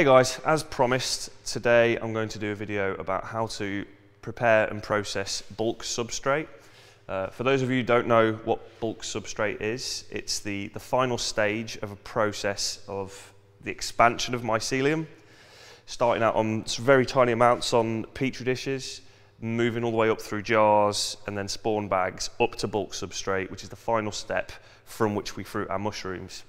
Hey guys, as promised, today I'm going to do a video about how to prepare and process bulk substrate. Uh, for those of you who don't know what bulk substrate is, it's the, the final stage of a process of the expansion of mycelium, starting out on very tiny amounts on petri dishes, moving all the way up through jars and then spawn bags up to bulk substrate, which is the final step from which we fruit our mushrooms.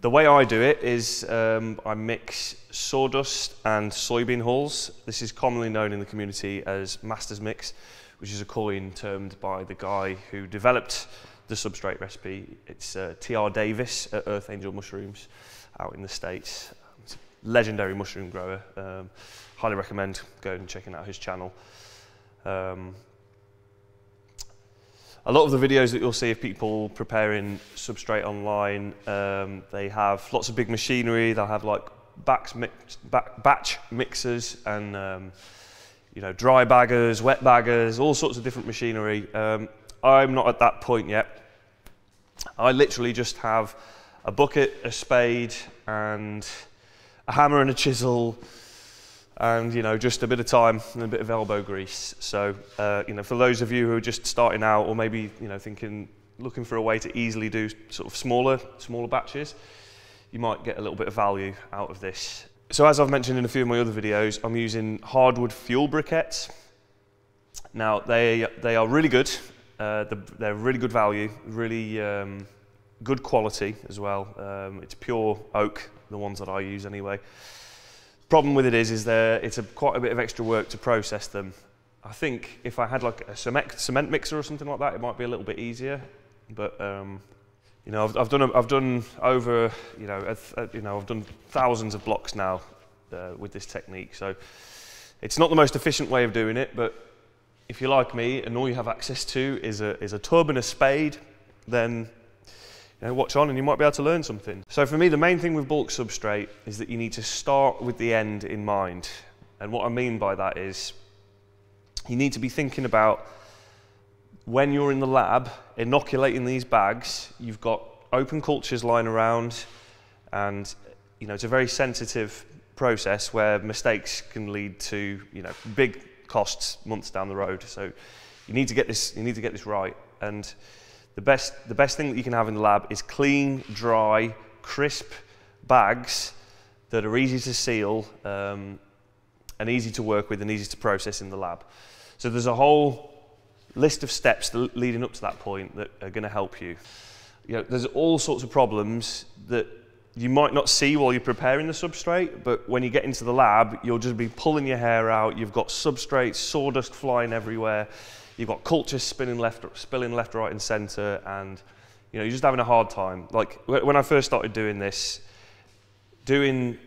The way I do it is um, I mix sawdust and soybean hulls. This is commonly known in the community as master's mix, which is a coin termed by the guy who developed the substrate recipe. It's uh, T.R. Davis at Earth Angel Mushrooms out in the States. It's a legendary mushroom grower. Um, highly recommend going and checking out his channel. Um, a lot of the videos that you'll see of people preparing substrate online, um, they have lots of big machinery. They'll have like mix, back, batch mixers and um, you know dry baggers, wet baggers, all sorts of different machinery. Um, I'm not at that point yet. I literally just have a bucket, a spade, and a hammer and a chisel, and you know just a bit of time and a bit of elbow grease. So uh, you know for those of you who are just starting out or maybe you know thinking looking for a way to easily do sort of smaller smaller batches, you might get a little bit of value out of this. So as I've mentioned in a few of my other videos, I'm using hardwood fuel briquettes. Now they they are really good. Uh, they're really good value, really um, good quality as well. Um, it's pure oak, the ones that I use anyway. Problem with it is, is there it's a, quite a bit of extra work to process them. I think if I had like a cement mixer or something like that, it might be a little bit easier. But um, you know, I've, I've done I've done over you know you know I've done thousands of blocks now uh, with this technique. So it's not the most efficient way of doing it, but if you're like me and all you have access to is a is a tub and a spade, then you know, watch on and you might be able to learn something. So for me, the main thing with bulk substrate is that you need to start with the end in mind. And what I mean by that is you need to be thinking about when you're in the lab inoculating these bags, you've got open cultures lying around and you know, it's a very sensitive process where mistakes can lead to you know, big costs months down the road. So you need to get this, you need to get this right. And the best, the best thing that you can have in the lab is clean, dry, crisp bags that are easy to seal um, and easy to work with and easy to process in the lab. So there's a whole list of steps leading up to that point that are going to help you. you know, there's all sorts of problems that you might not see while you're preparing the substrate, but when you get into the lab, you'll just be pulling your hair out. You've got substrate, sawdust flying everywhere. You've got cultures spinning left, spilling left, right, and centre, and you know you're just having a hard time. Like when I first started doing this, doing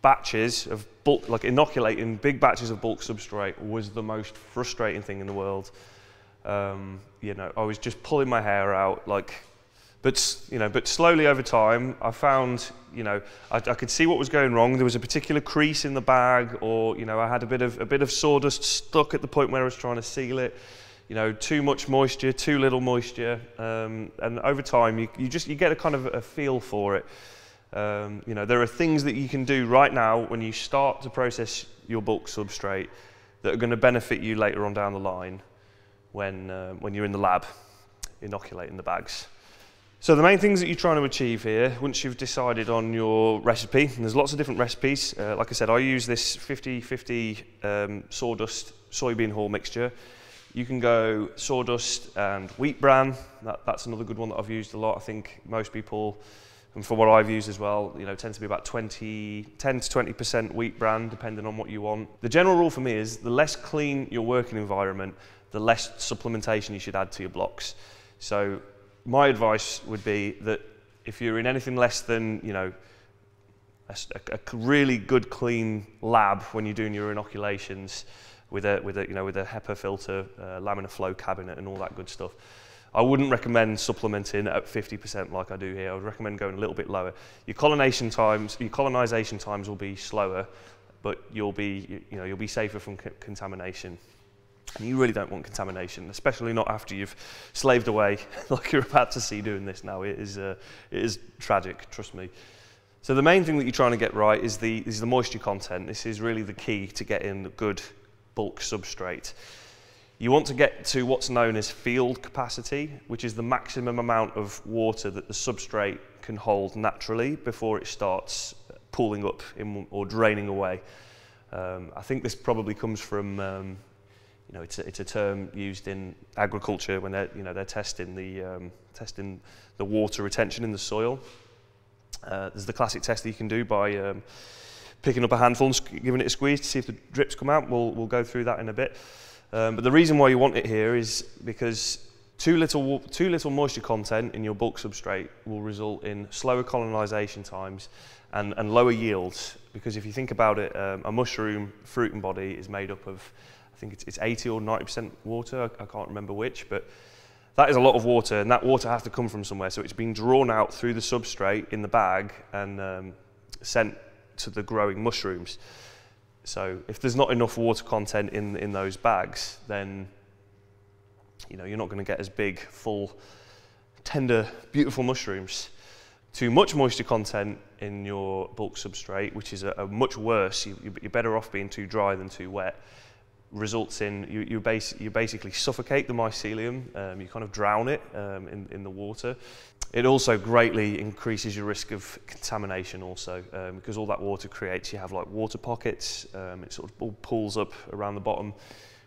batches of bulk, like inoculating big batches of bulk substrate was the most frustrating thing in the world. Um, you know, I was just pulling my hair out, like, but you know, but slowly over time, I found, you know, I, I could see what was going wrong. There was a particular crease in the bag, or you know, I had a bit of a bit of sawdust stuck at the point where I was trying to seal it you know, too much moisture, too little moisture, um, and over time you, you just you get a kind of a feel for it. Um, you know, there are things that you can do right now when you start to process your bulk substrate that are going to benefit you later on down the line when, uh, when you're in the lab inoculating the bags. So the main things that you're trying to achieve here, once you've decided on your recipe, and there's lots of different recipes. Uh, like I said, I use this 50-50 um, sawdust soybean hull mixture. You can go sawdust and wheat bran. That, that's another good one that I've used a lot. I think most people, and from what I've used as well, you know, tend to be about 20, 10 to 20% wheat bran, depending on what you want. The general rule for me is the less clean your working environment, the less supplementation you should add to your blocks. So my advice would be that if you're in anything less than, you know, a, a really good clean lab when you're doing your inoculations, with a, with a, you know, with a HEPA filter, uh, laminar flow cabinet and all that good stuff. I wouldn't recommend supplementing at 50% like I do here. I would recommend going a little bit lower. Your colonization times, your colonization times will be slower, but you'll be, you know, you'll be safer from contamination. And you really don't want contamination, especially not after you've slaved away like you're about to see doing this now. It is, uh, it is tragic, trust me. So the main thing that you're trying to get right is the, is the moisture content. This is really the key to getting good bulk substrate. You want to get to what's known as field capacity, which is the maximum amount of water that the substrate can hold naturally before it starts pooling up in, or draining away. Um, I think this probably comes from, um, you know, it's a, it's a term used in agriculture when they're, you know, they're testing the, um, testing the water retention in the soil. Uh, there's the classic test that you can do by um, picking up a handful and giving it a squeeze to see if the drips come out. We'll, we'll go through that in a bit. Um, but the reason why you want it here is because too little, too little moisture content in your bulk substrate will result in slower colonization times and, and lower yields. Because if you think about it, um, a mushroom fruiting body is made up of, I think it's, it's 80 or 90% water, I, I can't remember which, but that is a lot of water and that water has to come from somewhere. So it's being drawn out through the substrate in the bag and um, sent to the growing mushrooms. So if there's not enough water content in, in those bags, then you know, you're not going to get as big, full, tender, beautiful mushrooms. Too much moisture content in your bulk substrate, which is a, a much worse, you, you're better off being too dry than too wet, results in you, you, you basically suffocate the mycelium, um, you kind of drown it um, in, in the water. It also greatly increases your risk of contamination also um, because all that water creates, you have like water pockets, um, it sort of all pools up around the bottom,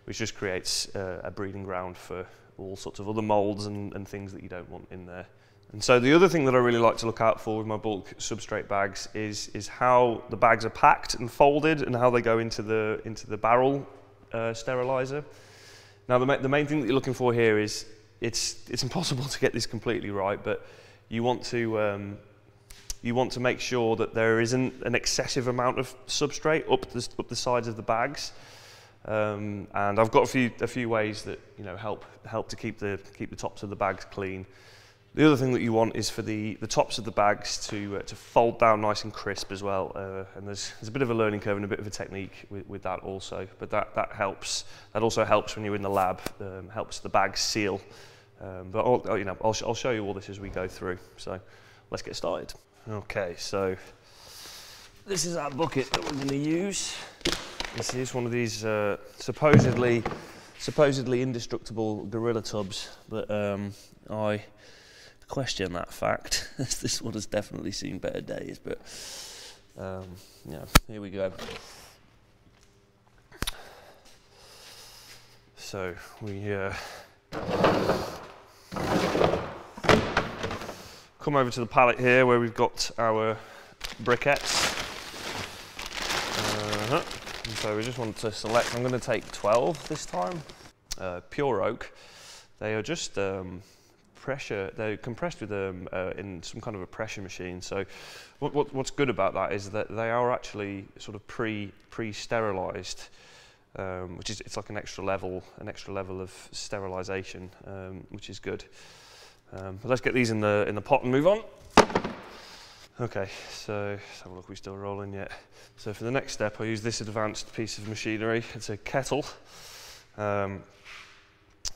which just creates uh, a breeding ground for all sorts of other molds and, and things that you don't want in there. And so the other thing that I really like to look out for with my bulk substrate bags is, is how the bags are packed and folded and how they go into the, into the barrel uh, sterilizer. Now the, ma the main thing that you're looking for here is it's, it's impossible to get this completely right, but you want to um, you want to make sure that there isn't an excessive amount of substrate up the, up the sides of the bags. Um, and I've got a few a few ways that you know help help to keep the keep the tops of the bags clean. The other thing that you want is for the, the tops of the bags to, uh, to fold down nice and crisp as well. Uh, and there's, there's a bit of a learning curve and a bit of a technique with, with that also. But that, that helps. That also helps when you're in the lab, um, helps the bags seal. Um, but I'll, you know, I'll, I'll show you all this as we go through. So let's get started. Okay, so this is our bucket that we're going to use. This is one of these uh, supposedly supposedly indestructible gorilla tubs, but um, I question that fact. this one has definitely seen better days, but um, yeah, here we go. So we uh, come over to the pallet here where we've got our briquettes. Uh -huh. So we just want to select, I'm going to take 12 this time, uh, pure oak. They are just um, pressure, they're compressed with them um, uh, in some kind of a pressure machine. So what, what, what's good about that is that they are actually sort of pre, pre-sterilized, um, which is, it's like an extra level, an extra level of sterilization, um, which is good. Um, let's get these in the, in the pot and move on. Okay, so let's have a look, we're still rolling yet. So for the next step, I use this advanced piece of machinery. It's a kettle. Um,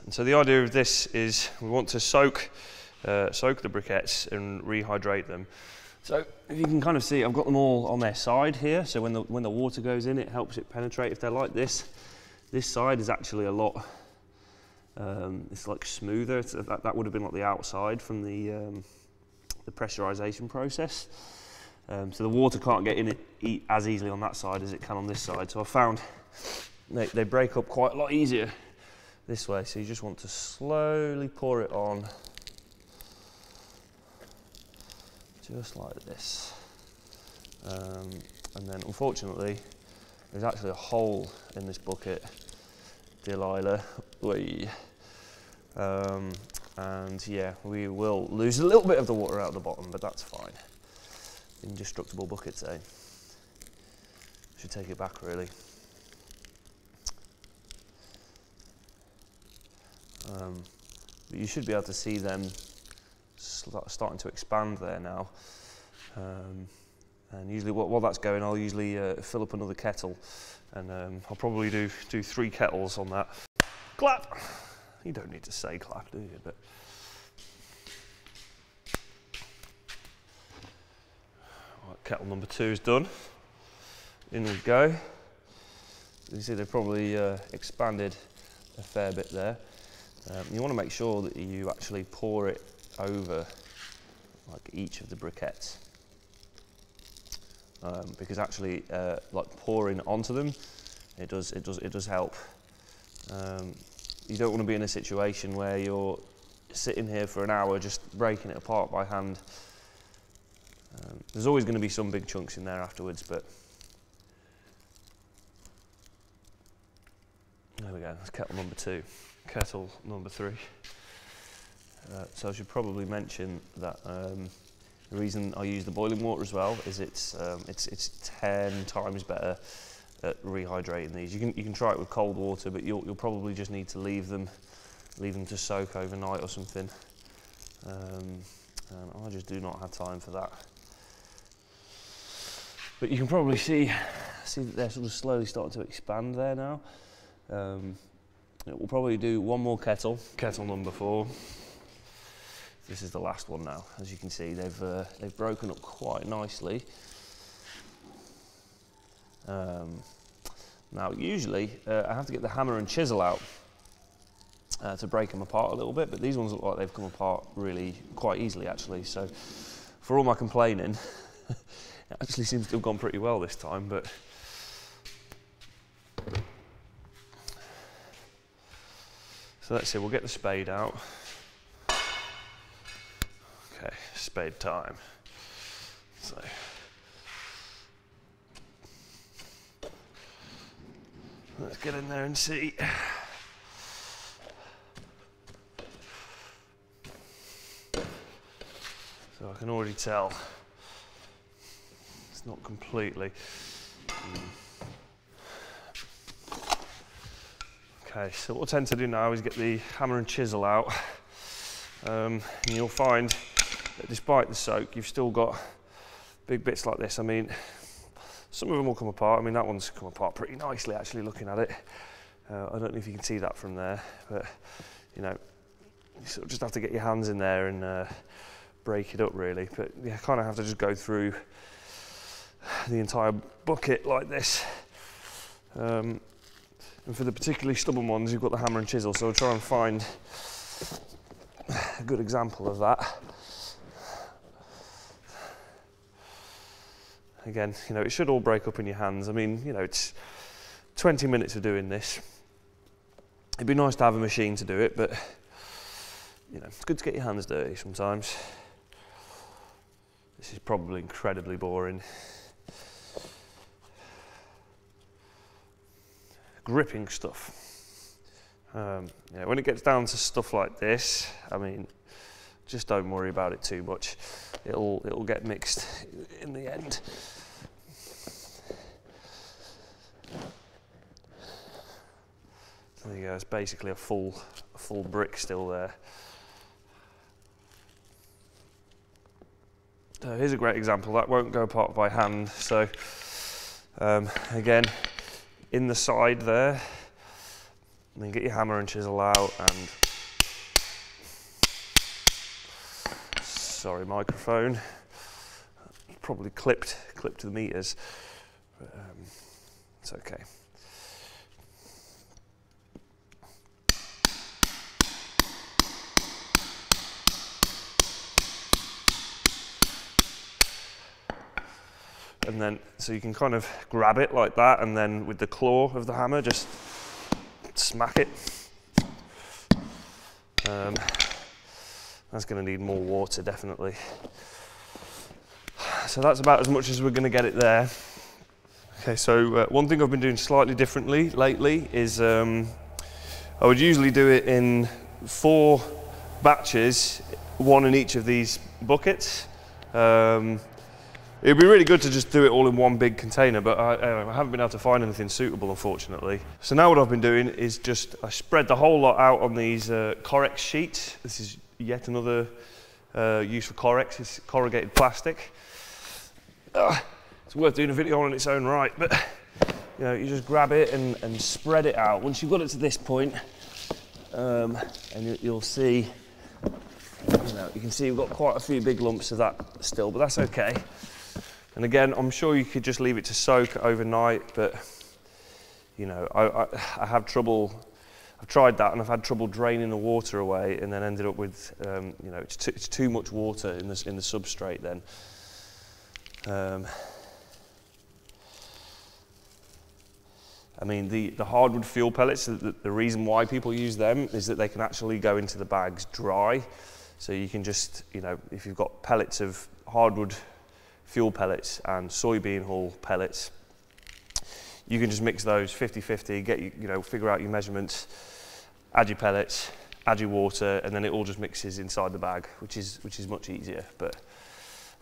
and so the idea of this is we want to soak, uh, soak the briquettes and rehydrate them. So if you can kind of see, I've got them all on their side here. So when the, when the water goes in, it helps it penetrate. If they're like this, this side is actually a lot, um, it's like smoother. It's, that, that would have been like the outside from the, um, the pressurization process. Um, so the water can't get in it as easily on that side as it can on this side. So I found they, they break up quite a lot easier this way. So you just want to slowly pour it on, just like this. Um, and then unfortunately, there's actually a hole in this bucket, Delilah. Um, and yeah, we will lose a little bit of the water out the bottom, but that's fine. Indestructible buckets, eh? Should take it back really. Um, but you should be able to see them starting to expand there now. Um, and usually while that's going, I'll usually uh, fill up another kettle. And um, I'll probably do, do three kettles on that. Clap! You don't need to say clap, do you? But kettle number two is done. In we go. You see they've probably uh, expanded a fair bit there. Um, you want to make sure that you actually pour it over like each of the briquettes. Um, because actually, uh, like pouring onto them, it does it does it does help. Um, you don't want to be in a situation where you're sitting here for an hour just breaking it apart by hand. Um, there's always going to be some big chunks in there afterwards, but there we go. That's kettle number two. Kettle number three. Uh, so I should probably mention that um, the reason I use the boiling water as well is it's um, it's it's ten times better at rehydrating these. You can you can try it with cold water, but you'll you'll probably just need to leave them leave them to soak overnight or something. Um, and I just do not have time for that. But you can probably see see that they're sort of slowly starting to expand there now. Um, we'll probably do one more kettle, kettle number four. This is the last one now. As you can see, they've uh, they've broken up quite nicely. Um, now, usually uh, I have to get the hammer and chisel out uh, to break them apart a little bit, but these ones look like they've come apart really quite easily, actually. So, for all my complaining, it actually seems to have gone pretty well this time. But so let's see. We'll get the spade out. Okay, spade time. So. Let's get in there and see. So I can already tell it's not completely. Hmm. Okay, so what i'll tend to do now is get the hammer and chisel out. Um, and you'll find that despite the soak, you've still got big bits like this. I mean, some of them will come apart. I mean, that one's come apart pretty nicely actually looking at it. Uh, I don't know if you can see that from there, but you know, you sort of just have to get your hands in there and uh, break it up really. But you kind of have to just go through the entire bucket like this. Um, and for the particularly stubborn ones, you've got the hammer and chisel, so I'll try and find a good example of that. Again, you know, it should all break up in your hands. I mean, you know, it's 20 minutes of doing this. It'd be nice to have a machine to do it, but you know, it's good to get your hands dirty sometimes. This is probably incredibly boring. Gripping stuff. Um, yeah, when it gets down to stuff like this, I mean, just don't worry about it too much. It'll it'll get mixed in the end. There you go. It's basically a full full brick still there. So here's a great example. That won't go apart by hand. So um, again, in the side there, and then get your hammer and chisel out and sorry microphone. Probably clipped clipped to the meters but um, it's okay and then so you can kind of grab it like that and then with the claw of the hammer just smack it. Um, that's going to need more water definitely. So that's about as much as we're going to get it there. Okay so uh, one thing I've been doing slightly differently lately is um, I would usually do it in four batches one in each of these buckets. Um, It'd be really good to just do it all in one big container, but I, I, haven't been able to find anything suitable, unfortunately. So now what I've been doing is just, I spread the whole lot out on these uh, Correx sheets. This is yet another uh, use for Correx, it's corrugated plastic. Uh, it's worth doing a video on in its own right, but you know, you just grab it and, and spread it out. Once you've got it to this point, um, and you, you'll see, you know, you can see we've got quite a few big lumps of that still, but that's okay And again, I'm sure you could just leave it to soak overnight, but you know, I, I, I have trouble. I've tried that and I've had trouble draining the water away, and then ended up with, um, you know, it's, too, it's too much water in the in the substrate. Then. Um, I mean, the, the hardwood fuel pellets, the, the reason why people use them is that they can actually go into the bags dry. So you can just, you know, if you've got pellets of hardwood fuel pellets and soybean hull pellets, you can just mix those 50-50, get you, you know, figure out your measurements, add your pellets, add your water, and then it all just mixes inside the bag, which is which is much easier. But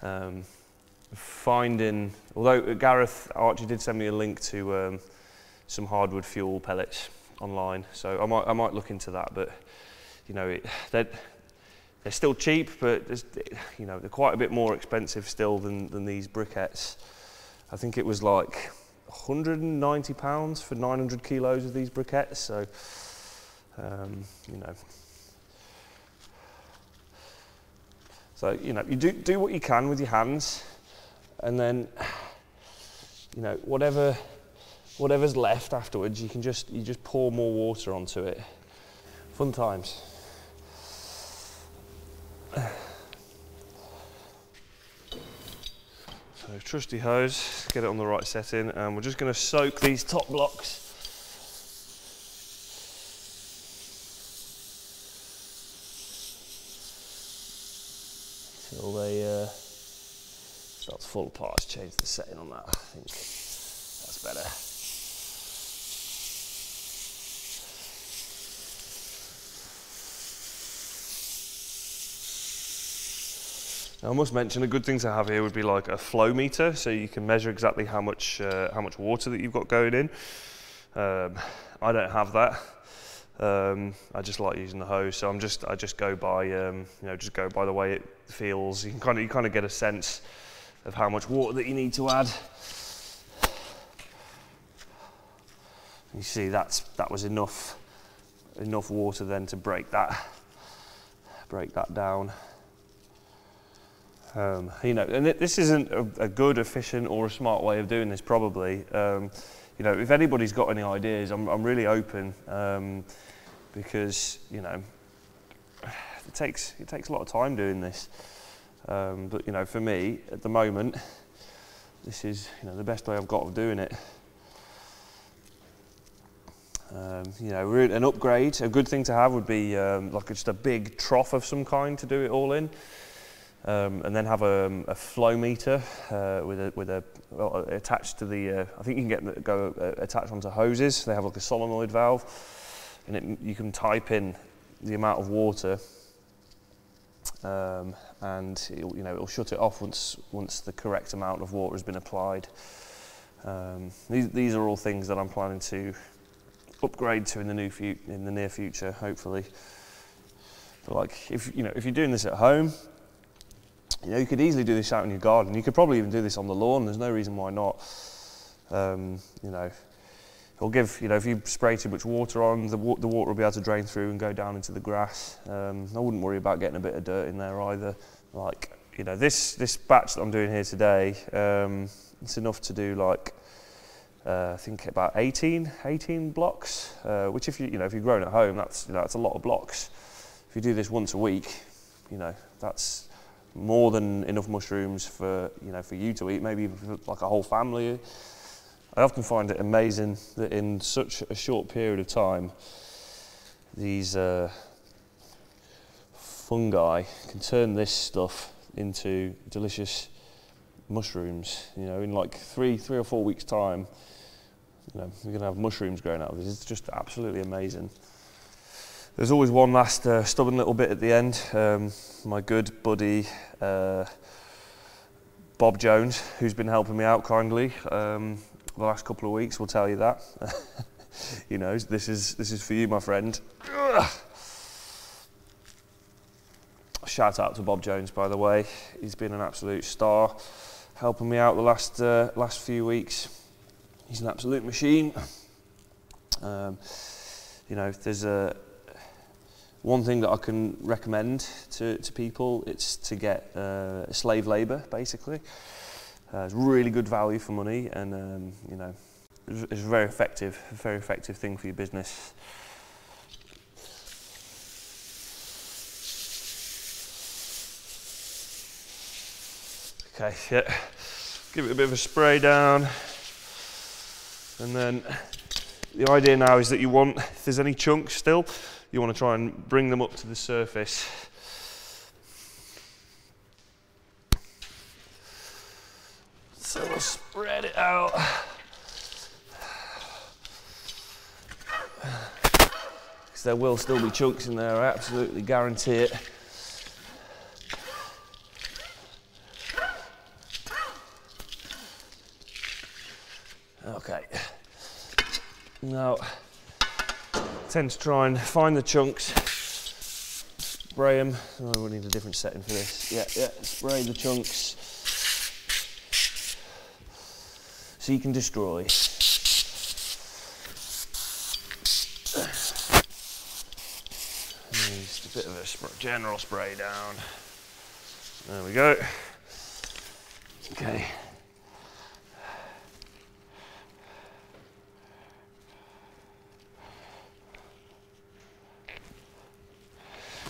um, finding, although Gareth Archie did send me a link to um, some hardwood fuel pellets online, so I might I might look into that. But you know, it, they're still cheap, but you know they're quite a bit more expensive still than than these briquettes. I think it was like 190 pounds for 900 kilos of these briquettes. So um, you know. So you know, you do do what you can with your hands, and then you know whatever whatever's left afterwards, you can just you just pour more water onto it. Fun times. So trusty hose, get it on the right setting, and we're just going to soak these top blocks. Until they uh, start to fall apart. Change the setting on that. I think that's better. I must mention a good thing to have here would be like a flow meter, so you can measure exactly how much uh, how much water that you've got going in. Um, I don't have that. Um, I just like using the hose, so I'm just I just go by um, you know just go by the way it feels. You can kind of you kind of get a sense of how much water that you need to add. You see that's that was enough enough water then to break that break that down. Um, you know, and this isn't a, a, good, efficient, or a smart way of doing this. Probably, um, you know, if anybody's got any ideas, I'm, I'm really open um, because you know it takes it takes a lot of time doing this. Um, but you know, for me at the moment, this is you know the best way I've got of doing it. Um, you know, an upgrade, a good thing to have would be um, like just a big trough of some kind to do it all in. Um, and then have a, a flow meter uh, with a, with a well, attached to the. Uh, I think you can get go uh, attached onto hoses. They have like a solenoid valve, and it, you can type in the amount of water, um, and it, you know it'll shut it off once once the correct amount of water has been applied. Um, these these are all things that I'm planning to upgrade to in the new in the near future, hopefully. But like if you know if you're doing this at home, you know, you could easily do this out in your garden. You could probably even do this on the lawn. There's no reason why not. Um, you know, it'll give, you know, if you spray too much water on, the, wa the water will be able to drain through and go down into the grass. Um, I wouldn't worry about getting a bit of dirt in there either. Like, you know, this, this batch that I'm doing here today, um, it's enough to do like, uh, I think about 18, 18 blocks, uh, which if you, you know, if you're growing at home, that's, you know, that's a lot of blocks. If you do this once a week, you know, that's, more than enough mushrooms for you know for you to eat, maybe like a whole family. I often find it amazing that in such a short period of time, these uh, fungi can turn this stuff into delicious mushrooms. You know, in like three, three or four weeks' time, you know, you're gonna have mushrooms growing out of this. It's just absolutely amazing. There's always one last uh, stubborn little bit at the end. Um, my good buddy uh, Bob Jones, who's been helping me out kindly um, the last couple of weeks, will tell you that. he knows this is this is for you, my friend. Shout out to Bob Jones, by the way. He's been an absolute star, helping me out the last uh, last few weeks. He's an absolute machine. Um, you know, there's a one thing that I can recommend to, to people it's to get uh, slave labour basically. Uh, it's really good value for money, and um, you know, it's, very effective, very effective thing for your business. Okay, yeah, give it a bit of a spray down, and then the idea now is that you want, if there's any chunks still, you want to try and bring them up to the surface. So we'll spread it out. Because there will still be chunks in there, I absolutely guarantee it. Okay. Now, tend to try and find the chunks, spray them. Oh, we need a different setting for this. Yeah, yeah, spray the chunks so you can destroy. Just a bit of a general spray down. There we go. Okay.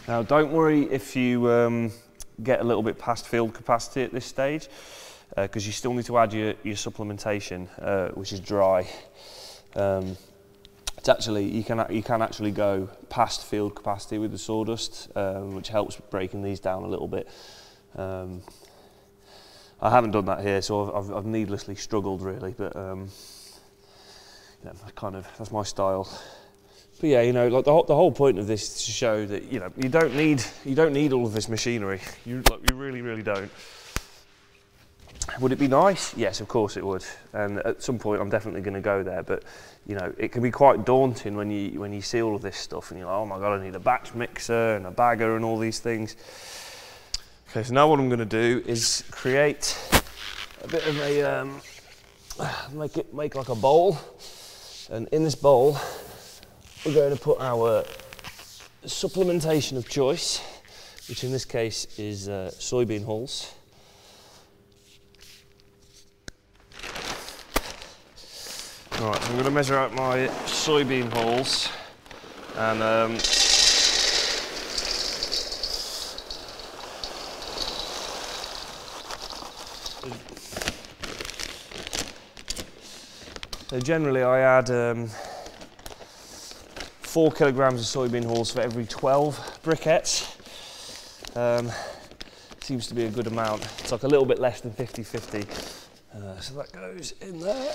Now, don't worry if you um, get a little bit past field capacity at this stage, because uh, you still need to add your, your supplementation, uh, which is dry. Um, it's actually you can you can actually go past field capacity with the sawdust, um, which helps breaking these down a little bit. Um, I haven't done that here, so I've, I've needlessly struggled really, but um, yeah, kind of that's my style. But yeah, you know, like the whole, the whole point of this is to show that you know you don't need you don't need all of this machinery. You like, you really really don't. Would it be nice? Yes, of course it would. And at some point, I'm definitely going to go there. But you know, it can be quite daunting when you when you see all of this stuff and you're like, oh my god, I need a batch mixer and a bagger and all these things. Okay, so now what I'm going to do is create a bit of a um, make it make like a bowl, and in this bowl we're going to put our supplementation of choice, which in this case is uh, soybean hulls. All right, I'm going to measure out my soybean hulls and um, so generally I add um, four kilograms of soybean hulls for every 12 briquettes. Um, seems to be a good amount. It's like a little bit less than 50-50. Uh, so that goes in there.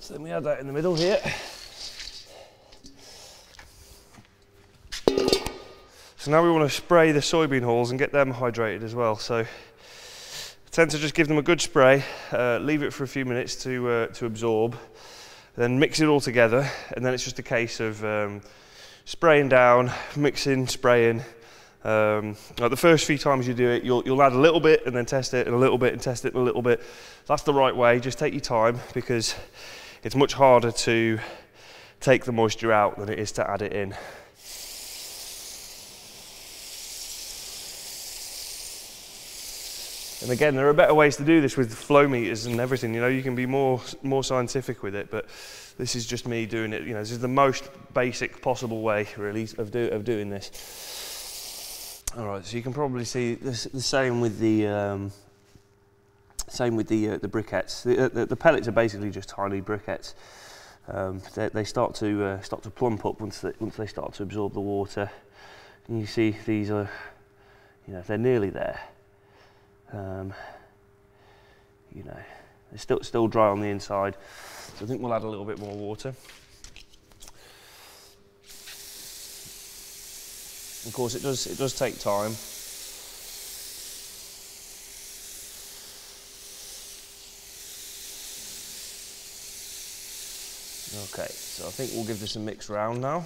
So then we add that in the middle here. So now we want to spray the soybean hulls and get them hydrated as well. So I tend to just give them a good spray, uh, leave it for a few minutes to, uh, to absorb, then mix it all together, and then it's just a case of um, spraying down, mixing, spraying. Um, like the first few times you do it, you'll, you'll add a little bit and then test it, and a little bit and test it, and a little bit. That's the right way. Just take your time because it's much harder to take the moisture out than it is to add it in. And again, there are better ways to do this with flow meters and everything. You know, you can be more more scientific with it, but this is just me doing it. You know, this is the most basic possible way, really, of do of doing this. All right, so you can probably see this, the same with the um, same with the uh, the briquettes. The, uh, the, the, pellets are basically just tiny briquettes. Um, they, they, start to uh, start to plump up once they, once they start to absorb the water. And you see these are, you know, they're nearly there. Um, you know, it's still still dry on the inside, so I think we'll add a little bit more water. Of course, it does it does take time. Okay, so I think we'll give this a mix round now.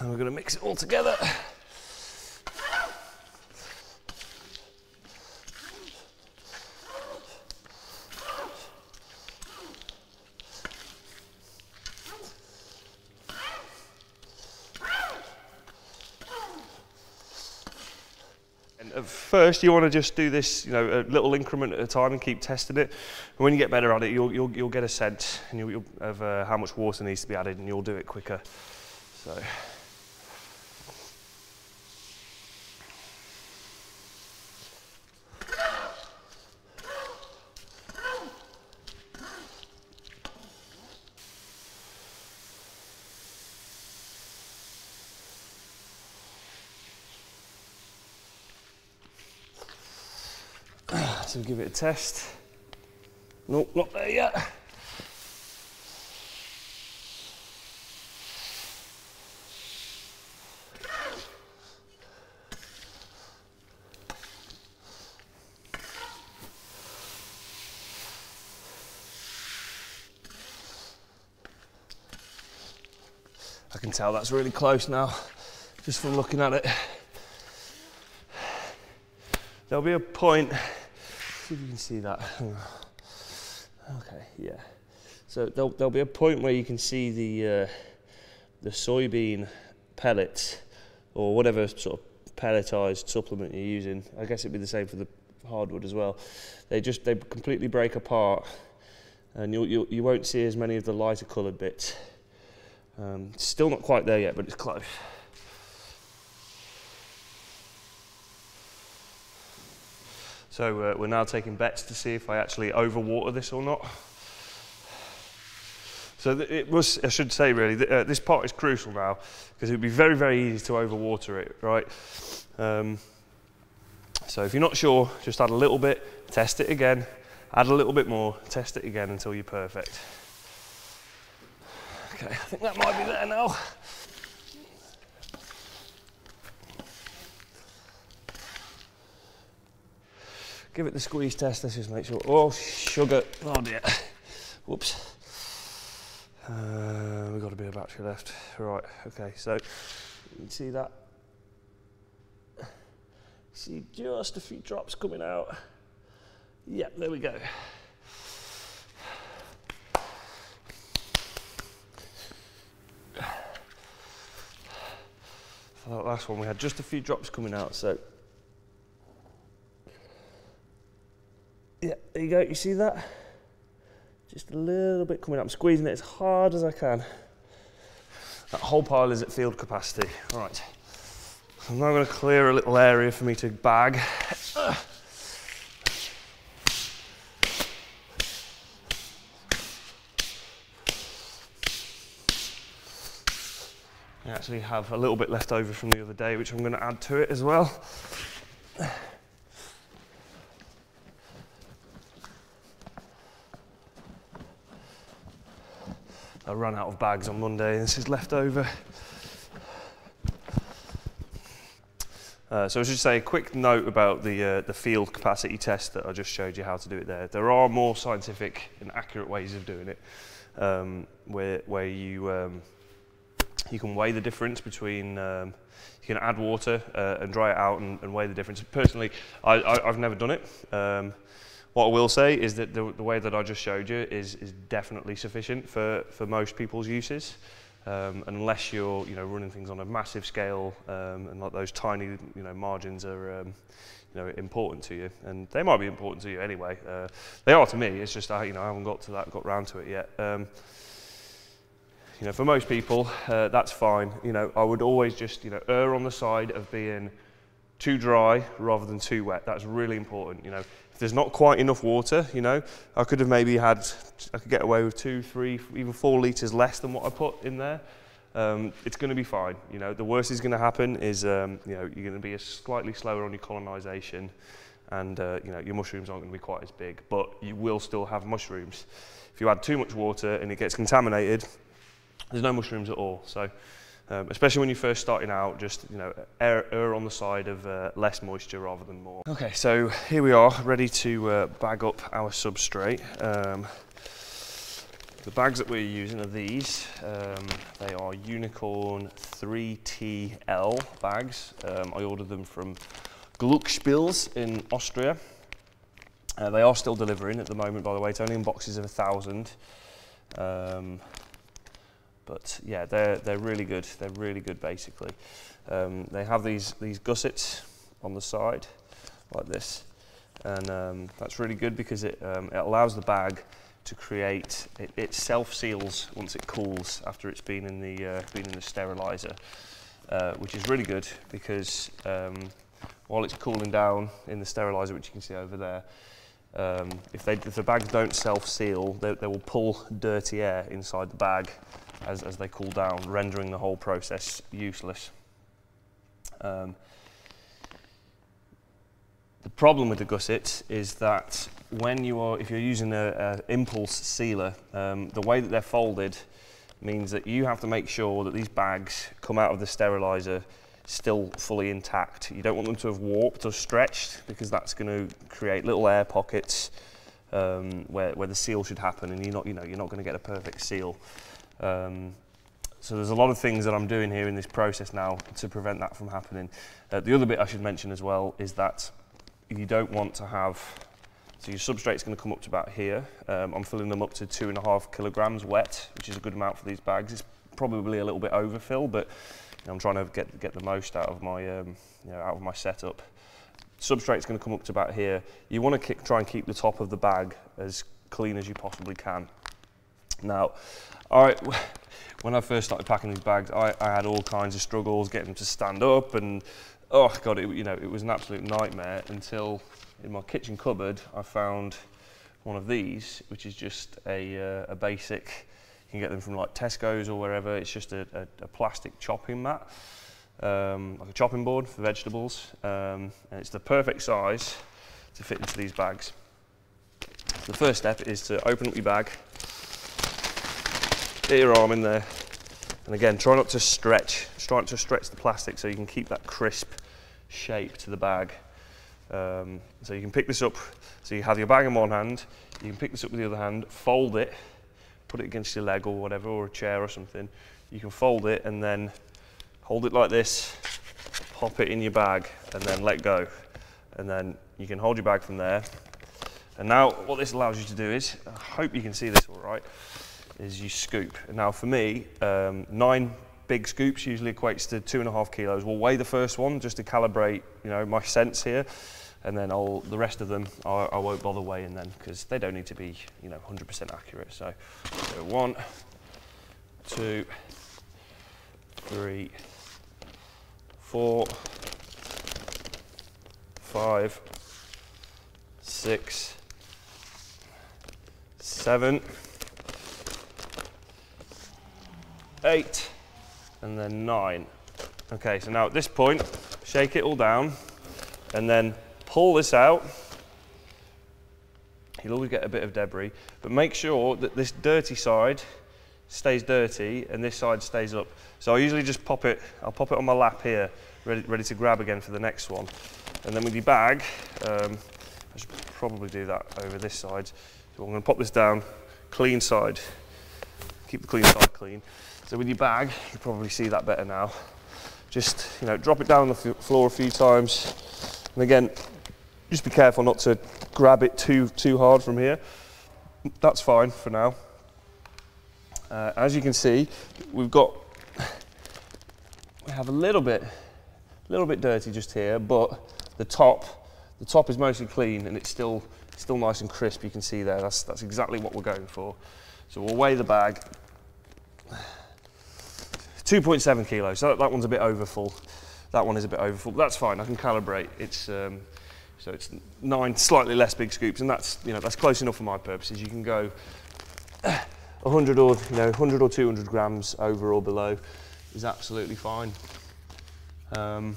And we're going to mix it all together. At first, you want to just do this, you know, a little increment at a time and keep testing it. And when you get better at it, you'll, you'll, you'll get a sense and you'll, you'll of uh, how much water needs to be added and you'll do it quicker. So. Give it a test. Nope, not there yet. I can tell that's really close now, just from looking at it. There'll be a point see if you can see that. okay, yeah. So there'll, there'll be a point where you can see the, uh, the soybean pellets or whatever sort of pelletized supplement you're using. I guess it'd be the same for the hardwood as well. They just, they completely break apart and you'll, you'll, you won't see as many of the lighter coloured bits. Um, still not quite there yet, but it's close. So uh, we're now taking bets to see if I actually overwater this or not. So it was, I should say really, th uh, this part is crucial now because it would be very, very easy to overwater it, right? Um, so if you're not sure, just add a little bit, test it again, add a little bit more, test it again until you're perfect. Okay, I think that might be there now. Give it the squeeze test. This is make sure. Oh, sugar. Oh dear. Whoops. Uh, we've got a bit of battery left. Right, okay, so you can see that. See just a few drops coming out. Yeah, there we go. For that last one, we had just a few drops coming out, so Yeah, there you go, you see that? Just a little bit coming up. I'm squeezing it as hard as I can. That whole pile is at field capacity. All right. I'm now going to clear a little area for me to bag. I actually have a little bit left over from the other day, which I'm going to add to it as well. I ran out of bags on Monday and this is left over. Uh, so I should say a quick note about the, uh, the field capacity test that I just showed you how to do it there. There are more scientific and accurate ways of doing it um, where, where you, um, you can weigh the difference between, um, you can add water uh, and dry it out and, and weigh the difference. Personally, I, I, I've never done it. What I will say is that the, the way that I just showed you is, is definitely sufficient for, for most people's uses. Um, unless you're you know, running things on a massive scale um, and like those tiny you know, margins are um, you know, important to you. And they might be important to you anyway. Uh, they are to me, it's just I, you know, I haven't got to that, got round to it yet. Um, you know, for most people, uh, that's fine. You know, I would always just, you know, err on the side of being too dry rather than too wet. That's really important. You know, there's not quite enough water, you know, I could have maybe had, I could get away with two, three, even four litres less than what I put in there. Um, it's going to be fine. You know, the worst is going to happen is, um, you know, you're going to be a slightly slower on your colonisation and, uh, you know, your mushrooms aren't going to be quite as big, but you will still have mushrooms. If you add too much water and it gets contaminated, there's no mushrooms at all. So um, especially when you're first starting out, just you know, err, err on the side of uh, less moisture rather than more. Okay, so here we are, ready to uh, bag up our substrate. Um, the bags that we're using are these. Um, they are Unicorn 3TL bags. Um, I ordered them from Glückspilz in Austria. Uh, they are still delivering at the moment, by the way. It's only in boxes of a thousand. Um, but yeah, they're, they're really good. They're really good, basically. Um, they have these, these gussets on the side. like this. And um, that's really good because it, um, it allows the bag to create, it, it self-seals once it cools after it's been in the, uh, been in the sterilizer, uh, which is really good because um, while it's cooling down in the sterilizer, which you can see over there, um, if, they, if the bags don't self-seal, they, they will pull dirty air inside the bag as, as they cool down, rendering the whole process useless. Um, the problem with the gussets is that when you are, if you're using an impulse sealer, um, the way that they're folded means that you have to make sure that these bags come out of the sterilizer still fully intact. You don't want them to have warped or stretched because that's going to create little air pockets um, where, where the seal should happen and you're not, you know, you're not going to get a perfect seal. Um, so there's a lot of things that I'm doing here in this process now to prevent that from happening. Uh, the other bit I should mention as well is that you don't want to have, so your substrate is going to come up to about here. Um, I'm filling them up to two and a half kilograms wet, which is a good amount for these bags. It's probably a little bit overfill, but I'm trying to get get the most out of my um, you know, out of my setup. Substrate's going to come up to about here. You want to try and keep the top of the bag as clean as you possibly can. Now, all right, when I first started packing these bags, I, I had all kinds of struggles getting them to stand up, and oh god, it, you know, it was an absolute nightmare until in my kitchen cupboard I found one of these, which is just a, uh, a basic you can get them from like Tesco's or wherever. It's just a, a, a plastic chopping mat, um, like a chopping board for vegetables. Um, and it's the perfect size to fit into these bags. The first step is to open up your bag, get your arm in there, and again, try not to stretch, try not to stretch the plastic so you can keep that crisp shape to the bag. Um, so you can pick this up, so you have your bag in one hand, you can pick this up with the other hand, fold it, put it against your leg or whatever, or a chair or something, you can fold it and then hold it like this, pop it in your bag, and then let go. And then you can hold your bag from there. And now what this allows you to do is, I hope you can see this all right, is you scoop. Now for me, um, nine big scoops usually equates to two and a half kilos. We'll weigh the first one just to calibrate, you know, my sense here and then I'll, the rest of them I, I won't bother weighing then because they don't need to be you know 100% accurate. So, so one, two, three, four, five, six, seven, eight, and then nine. Okay, so now at this point, shake it all down and then pull this out. You'll always get a bit of debris, but make sure that this dirty side stays dirty and this side stays up. So I usually just pop it, I'll pop it on my lap here, ready, ready to grab again for the next one. And then with your bag, um, I should probably do that over this side. So I'm gonna pop this down, clean side, keep the clean side clean. So with your bag, you probably see that better now. Just, you know, drop it down on the floor a few times. And again, just be careful not to grab it too, too hard from here. That's fine for now. Uh, as you can see, we've got, we have a little bit, a little bit dirty just here, but the top, the top is mostly clean and it's still, still nice and crisp. You can see there, that's, that's exactly what we're going for. So we'll weigh the bag. 2.7 kilos, so that, one's a bit overfull. That one is a bit overfull, that's fine, I can calibrate. It's, um, so it's nine slightly less big scoops, and that's you know that's close enough for my purposes. You can go 100 or you know 100 or 200 grams over or below is absolutely fine. Um,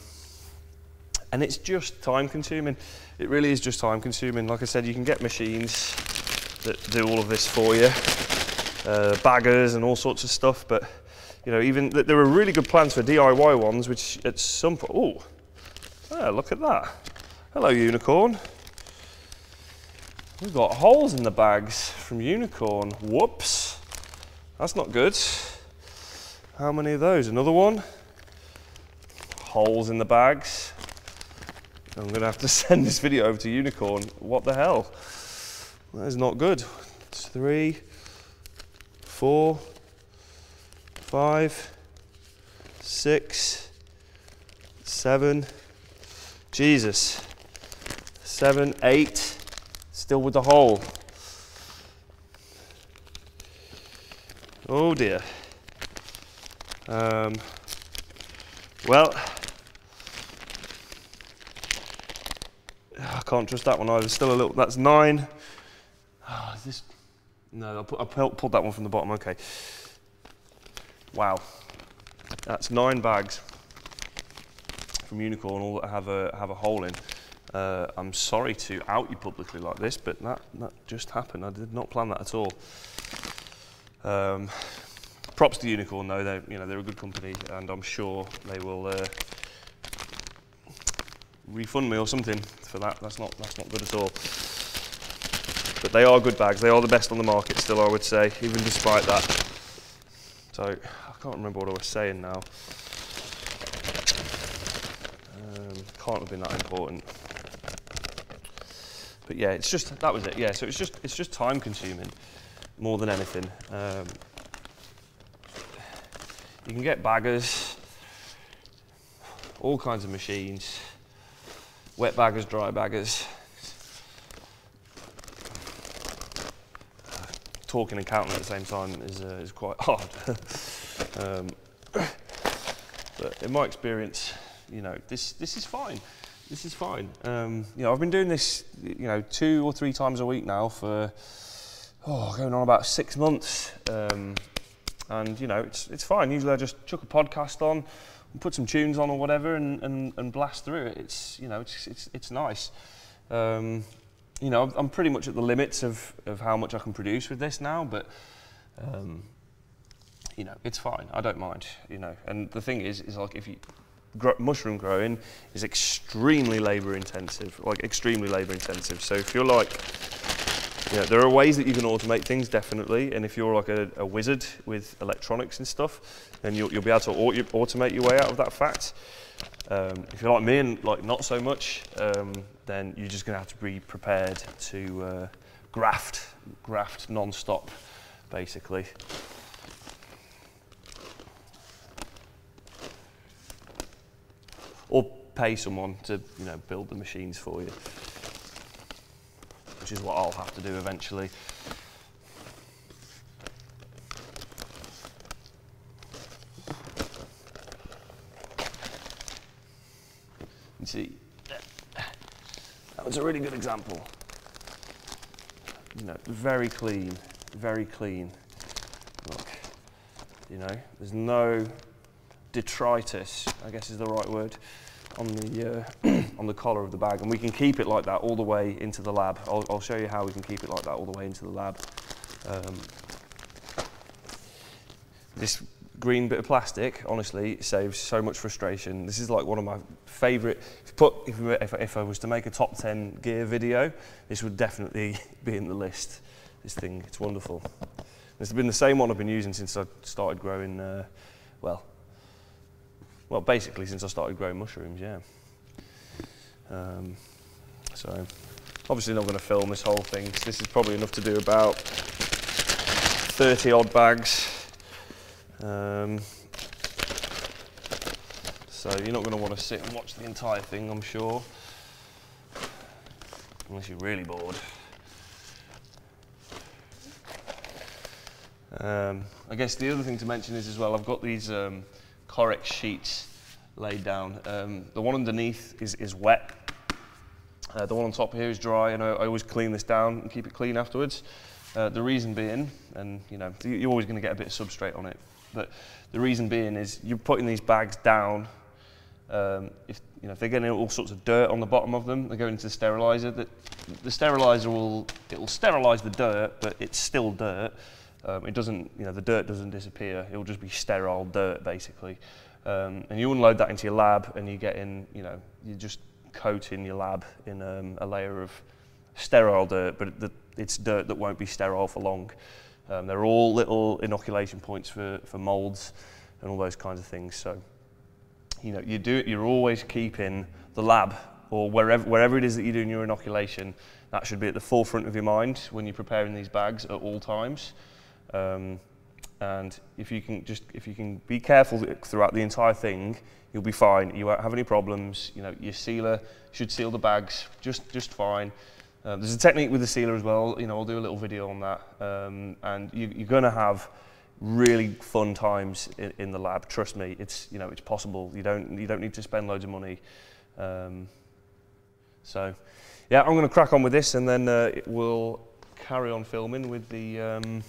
and it's just time consuming. It really is just time consuming. Like I said, you can get machines that do all of this for you, uh, baggers and all sorts of stuff. But you know, even th there are really good plans for DIY ones, which at some point, oh, look at that. Hello, Unicorn. We've got holes in the bags from Unicorn. Whoops. That's not good. How many of those? Another one? Holes in the bags. I'm going to have to send this video over to Unicorn. What the hell? That is not good. It's three, four, five, six, seven. Jesus. seven, eight, still with the hole. Oh dear. Um, well, I can't trust that one either. Still a little. That's nine. Oh, is this? No, I, put, I pulled that one from the bottom. Okay. Wow. That's nine bags from Unicorn, all that have a have a hole in. Uh, I'm sorry to out you publicly like this, but that that just happened. I did not plan that at all. Um, props to Unicorn though. They you know they're a good company, and I'm sure they will uh, refund me or something for that. That's not that's not good at all. But they are good bags. They are the best on the market still, I would say, even despite that. So I can't remember what I was saying now. Um, can't have been that important. But yeah, it's just that was it. Yeah, so it's just it's just time consuming more than anything. Um, you can get baggers, all kinds of machines, wet baggers, dry baggers. Talking and counting at the same time is, uh, is quite hard. um, but in my experience, you know, this, this is fine. This is fine. Um, you know, I've been doing this, you know, two or three times a week now for, oh, going on about six months. Um, and you know it's it's fine. Usually I just chuck a podcast on, put some tunes on or whatever, and, and, and blast through it. It's you know it's it's it's nice. Um, you know I'm pretty much at the limits of of how much I can produce with this now, but. Um, you know, it's fine. I don't mind. You know, and the thing is, is like if you grow, mushroom growing is extremely labour intensive, like extremely labour intensive. So if you're like yeah, there are ways that you can automate things, definitely. And if you're like a, a wizard with electronics and stuff, then you'll, you'll be able to automate your way out of that fact. Um, if you're like me and like not so much, um, then you're just going to have to be prepared to uh, graft, graft non-stop, basically. Or pay someone to, you know, build the machines for you which is what I'll have to do eventually. You see, that was a really good example. You know, very clean, very clean. Look, you know, there's no detritus, I guess is the right word on the, uh, on the collar of the bag and we can keep it like that all the way into the lab. I'll, I'll show you how we can keep it like that all the way into the lab. Um, this green bit of plastic, honestly, saves so much frustration. This is like one of my favourite, if, put, if, if, if I was to make a top 10 gear video, this would definitely be in the list. This thing, it's wonderful. It's been the same one I've been using since I started growing, uh, well, well, basically since I started growing mushrooms, yeah. Um, so, obviously not going to film this whole thing. This is probably enough to do about 30 odd bags. Um, so you're not going to want to sit and watch the entire thing, I'm sure. Unless you're really bored. Um, I guess the other thing to mention is as well, I've got these um, Correx sheets laid down. Um, the one underneath is, is wet. Uh, the one on top here is dry, and I, I, always clean this down and keep it clean afterwards. Uh, the reason being, and you know, you're always going to get a bit of substrate on it, but the reason being is you're putting these bags down. Um, if you know if they're getting all sorts of dirt on the bottom of them, they go into the sterilizer. The, the sterilizer will it will sterilize the dirt, but it's still dirt. Um, it doesn't, you know, the dirt doesn't disappear. It will just be sterile dirt, basically. Um, and you unload that into your lab, and you get in, you know, you just coat in your lab in um, a layer of sterile dirt, but the, it's dirt that won't be sterile for long. Um, they're all little inoculation points for, for molds and all those kinds of things. So, you know, you do, it, you're always keeping the lab or wherever, wherever it is that you're doing your inoculation, that should be at the forefront of your mind when you're preparing these bags at all times. Um, And if you can just if you can be careful throughout the entire thing, you'll be fine. You won't have any problems. You know, your sealer should seal the bags just just fine. Uh, there's a technique with the sealer as well. You know, I'll do a little video on that. Um, and you, you're going to have really fun times in, in, the lab. Trust me, it's you know it's possible. You don't you don't need to spend loads of money. Um, so, yeah, I'm going to crack on with this, and then uh, we'll carry on filming with the um,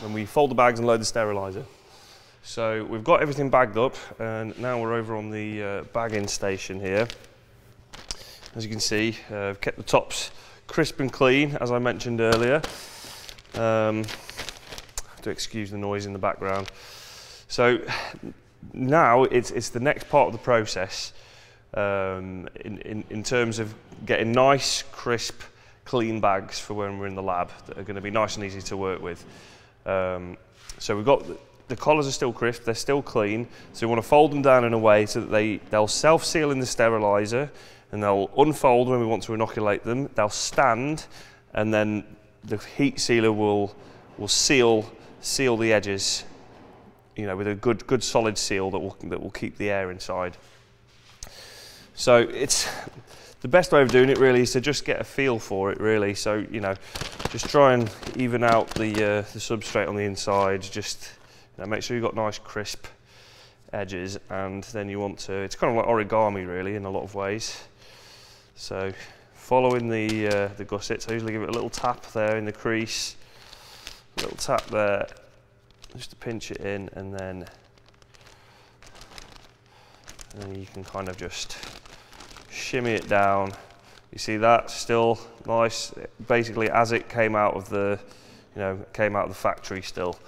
when we fold the bags and load the sterilizer. So we've got everything bagged up, and now we're over on the uh, bagging station here. As you can see, uh, I've kept the tops crisp and clean, as I mentioned earlier. Um, to excuse the noise in the background. So now it's, it's the next part of the process um, in, in, in terms of getting nice, crisp, clean bags for when we're in the lab that are going to be nice and easy to work with. Um, so we've got the, the collars are still crisp, they're still clean. So we want to fold them down in a way so that they, they'll self-seal in the sterilizer and they'll unfold when we want to inoculate them. They'll stand and then the heat sealer will, will seal, seal the edges you know, with a good, good solid seal that will, that will keep the air inside. So it's the best way of doing it really is to just get a feel for it really. So, you know, just try and even out the, uh, the substrate on the inside. Just you know, make sure you've got nice crisp edges and then you want to, it's kind of like origami really in a lot of ways. So following the, uh, the gussets, I usually give it a little tap there in the crease, a little tap there, just to pinch it in and then, and then you can kind of just shimmy it down. You see that still nice, basically as it came out of the, you know, came out of the factory still.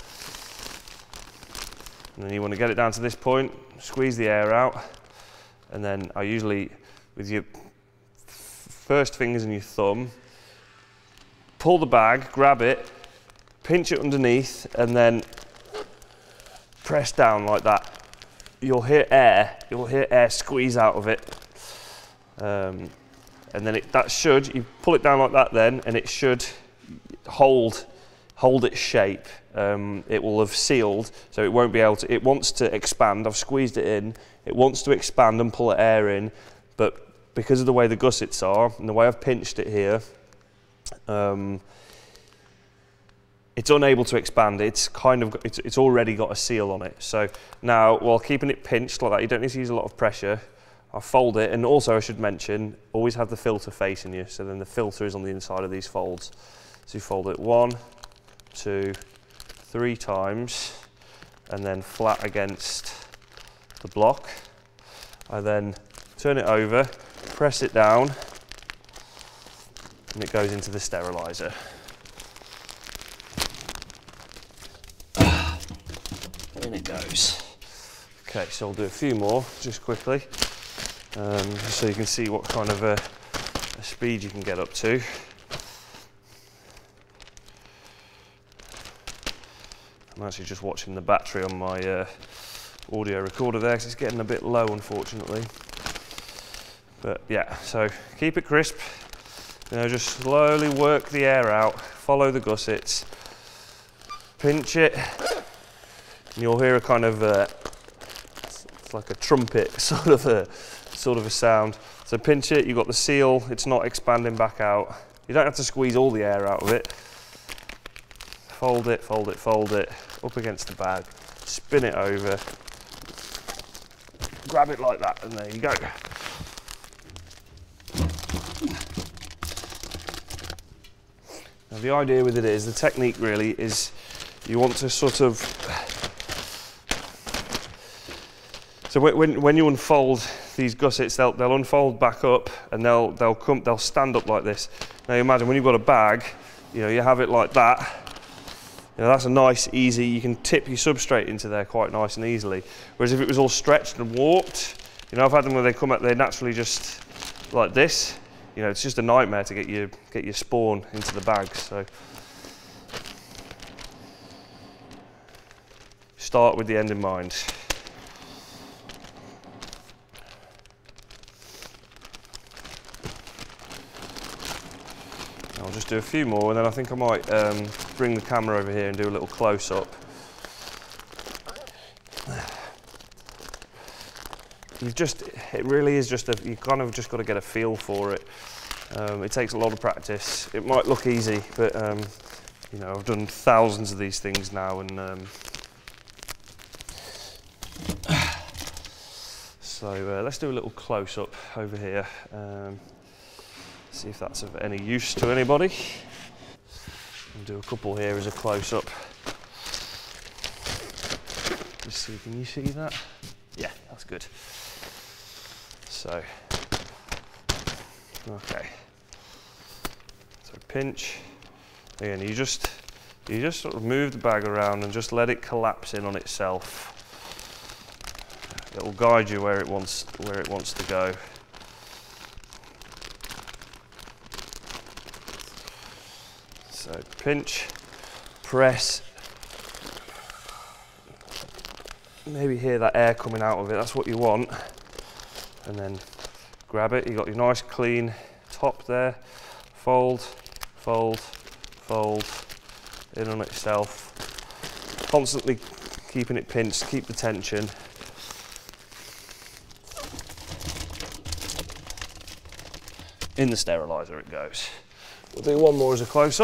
And then you want to get it down to this point, squeeze the air out, and then I usually, with your first fingers and your thumb, pull the bag, grab it, pinch it underneath, and then press down like that. You'll hear air, you'll hear air squeeze out of it um, and then it, that should, you pull it down like that then, and it should hold, hold its shape. Um, it will have sealed, so it won't be able to, it wants to expand. I've squeezed it in. It wants to expand and pull air in, because of the way the gussets are and the way I've pinched it here, um, it's unable to expand. It's kind of, it's, it's already got a seal on it. So now, while keeping it pinched like that, you don't need to use a lot of pressure. I fold it, and also I should mention, always have the filter facing you, so then the filter is on the inside of these folds. So you fold it one, two, three times, and then flat against the block. I then turn it over, press it down, and it goes into the sterilizer. In it goes. Okay, so I'll do a few more just quickly um, so you can see what kind of a, a speed you can get up to. I'm actually just watching the battery on my uh, audio recorder there because it's getting a bit low unfortunately. But yeah, so keep it crisp. You know, just slowly work the air out, follow the gussets, pinch it, and you'll hear a kind of, uh, it's like a trumpet sort of a sort of a sound. So pinch it, you've got the seal, it's not expanding back out. You don't have to squeeze all the air out of it. Fold it, fold it, fold it, up against the bag, spin it over, grab it like that, and there you go. Now the idea with it is, the technique really is you want to sort of so when, when you unfold these gussets, they'll, they'll unfold back up and they'll, they'll, come, they'll stand up like this. Now imagine when you've got a bag, you know, you have it like that, you know, that's a nice, easy, you can tip your substrate into there quite nice and easily. Whereas if it was all stretched and warped, you know, I've had them where they come out, they naturally just like this. You know, it's just a nightmare to get your, get your spawn into the bag. So start with the end in mind. I'll just do a few more and then I think I might um, bring the camera over here and do a little close-up you've just, it really is just a, you kind of just got to get a feel for it. Um, it takes a lot of practice. It might look easy, but um, you know, I've done thousands of these things now and um, so uh, let's do a little close up over here. Um, see if that's of any use to anybody. And do a couple here as a close up. Just see, can you see that? Yeah, that's good. So, okay. So pinch. Again, you just you just sort of move the bag around and just let it collapse in on itself. It will guide you where it wants where it wants to go. So pinch, press. Maybe hear that air coming out of it. That's what you want. And then grab it. You've got your nice clean top there. Fold, fold, fold in on itself. Constantly keeping it pinched, keep the tension. In the sterilizer it goes. We'll do one more as a close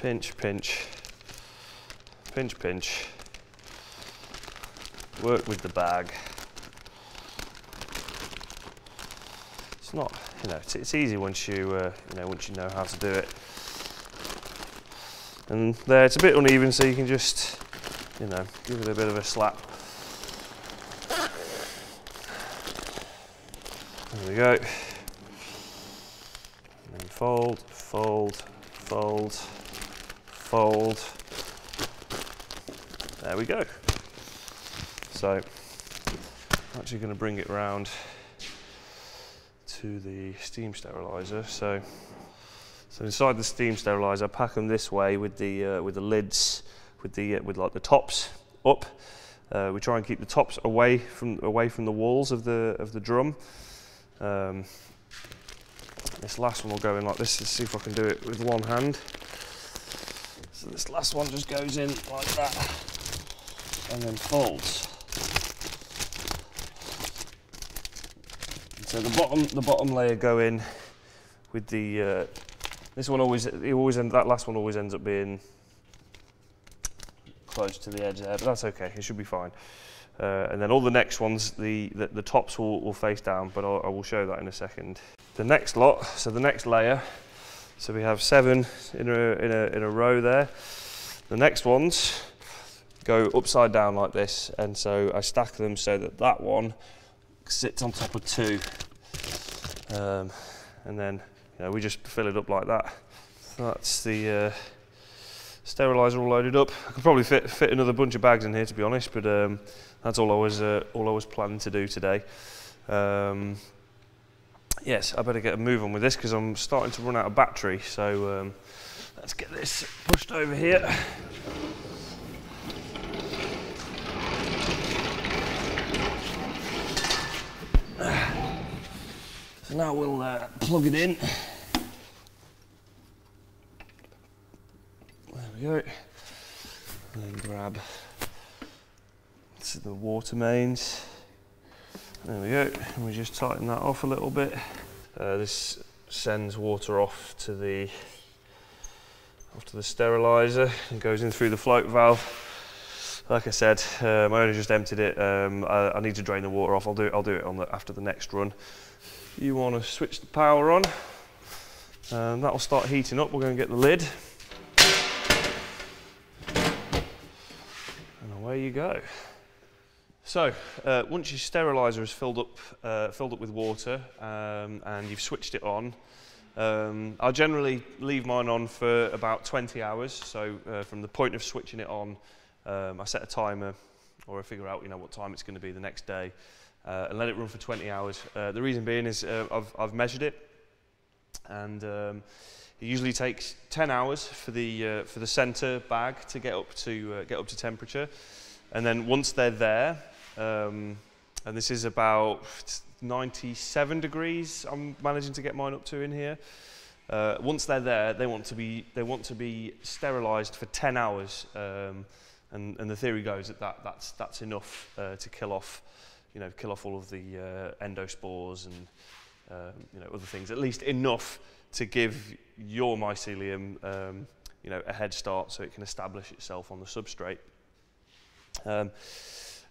Pinch, pinch, pinch, pinch. Work with the bag. It's not, you know, it's, it's easy once you, uh, you know, once you know how to do it. And there, it's a bit uneven, so you can just, you know, give it a bit of a slap. There we go. And fold, fold, fold, fold. There we go. So, I'm actually going to bring it round to the steam sterilizer. So, so inside the steam sterilizer, I pack them this way with the uh, with the lids, with the uh, with like the tops up. Uh, we try and keep the tops away from away from the walls of the of the drum. Um, this last one will go in like this. Let's see if I can do it with one hand. So this last one just goes in like that and then folds. So the bottom, the bottom layer go in with the. Uh, this one always, it always end, that last one always ends up being close to the edge there, but that's okay. It should be fine. Uh, and then all the next ones, the the, the tops will, will face down, but I'll, I will show that in a second. The next lot, so the next layer, so we have seven in a in a in a row there. The next ones go upside down like this, and so I stack them so that that one sits on top of two. Um, and then you know, we just fill it up like that. So that's the uh, sterilizer all loaded up. I could probably fit, fit another bunch of bags in here to be honest, but um, that's all I was uh, all I was planning to do today. Um, yes, I better get a move on with this because I'm starting to run out of battery. So um, let's get this pushed over here. So now we'll uh, plug it in. There we go. And then grab the water mains. There we go. And we just tighten that off a little bit. Uh, this sends water off to the off to the sterilizer and goes in through the float valve. Like I said, I only just emptied it. Um, I, I, need to drain the water off. I'll do it. I'll do it on the, after the next run. You want to switch the power on. Um, that'll start heating up. We're going to get the lid. And away you go. So, uh, once your sterilizer is filled up, uh, filled up with water um, and you've switched it on, um, I generally leave mine on for about 20 hours. So, uh, from the point of switching it on, um, I set a timer or I figure out you know what time it's going to be the next day uh, and let it run for 20 hours. Uh, the reason being is uh, I've, I've measured it and um, it usually takes 10 hours for the, uh, for the center bag to get up to, uh, get up to temperature. And then once they're there, um, and this is about 97 degrees I'm managing to get mine up to in here. Uh, once they're there, they want to be, they want to be sterilised for 10 hours. Um, and, and the theory goes that, that that's, that's enough uh, to kill off, you know, kill off all of the uh, endospores and um, you know, other things. At least enough to give your mycelium um, you know, a head start so it can establish itself on the substrate. Um,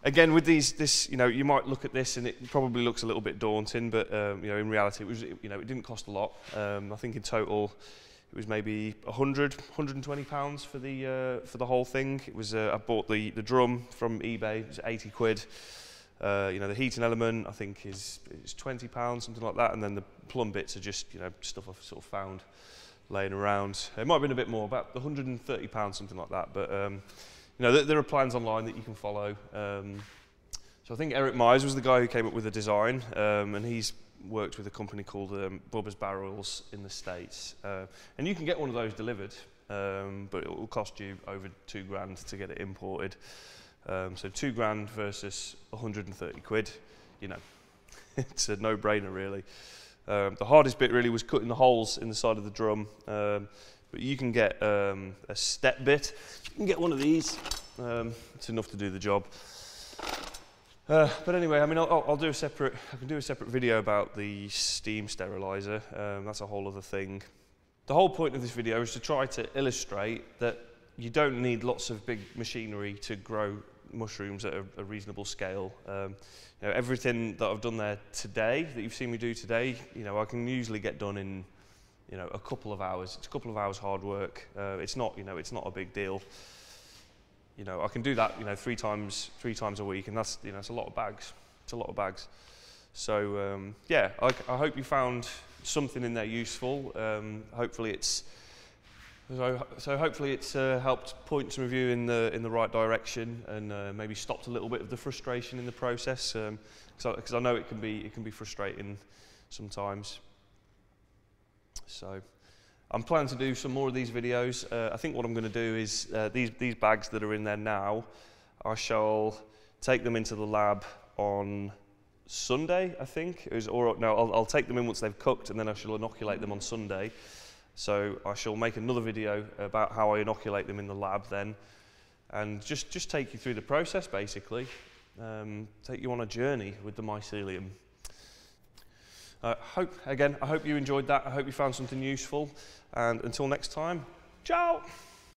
again, with these, this, you know, you might look at this and it probably looks a little bit daunting, but um, you know, in reality, it was, you know, it didn't cost a lot. Um, I think in total, it was maybe 100, 120 pounds for the uh, for the whole thing. It was uh, I bought the the drum from eBay. It was 80 quid. Uh, you know, the heating element I think is is 20 pounds, something like that, and then the plumb bits are just you know stuff I've sort of found laying around. It might have been a bit more, about 130 pounds, something like that. But um, you know, th there are plans online that you can follow. Um, so I think Eric Myers was the guy who came up with the design, um, and he's worked with a company called um, Bubba's Barrels in the States. Uh, and you can get one of those delivered, um, but it will cost you over two grand to get it imported. Um, so two grand versus 130 quid, you know, it's a no-brainer really. Um, the hardest bit really was cutting the holes in the side of the drum. But you can get um, a step bit. You can get one of these. Um, it's enough to do the job. Uh, but anyway, I mean, I'll, I'll, do a separate. I can do a separate video about the steam sterilizer. Um, that's a whole other thing. The whole point of this video is to try to illustrate that you don't need lots of big machinery to grow mushrooms at a, a reasonable scale. Um, you know, everything that I've done there today, that you've seen me do today, you know, I can usually get done in you know, a couple of hours. It's a couple of hours hard work. Uh, it's not, you know, it's not a big deal. You know, I can do that, you know, three times, three times a week, and that's, you know, it's a lot of bags. It's a lot of bags. So um, yeah, I, I, hope you found something in there useful. Um, hopefully it's so, so hopefully it's uh, helped point some of you in the in the right direction and uh, maybe stopped a little bit of the frustration in the process because um, I, I know it can be it can be frustrating sometimes. So I'm planning to do some more of these videos. Uh, I think what I'm going to do is uh, these, these bags that are in there now, I shall take them into the lab on Sunday, I think. Was, or no, I'll, I'll take them in once they've cooked and then I shall inoculate them on Sunday. So I shall make another video about how I inoculate them in the lab then and just, just take you through the process basically. Um, take you on a journey with the mycelium. Uh, hope, again, I hope you enjoyed that. I hope you found something useful. And until next time, ciao!